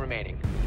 remaining.